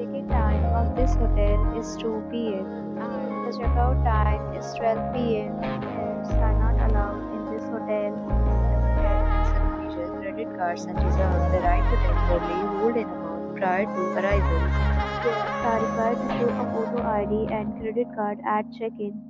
The check-in time of this hotel is 2 p.m. and the checkout time is 12 p.m. Pets are not allowed in this hotel. The hotel accepts major credit cards and reserves the right to temporarily hold an amount prior to arrival. Guests are required to show a photo ID and credit card at check-in.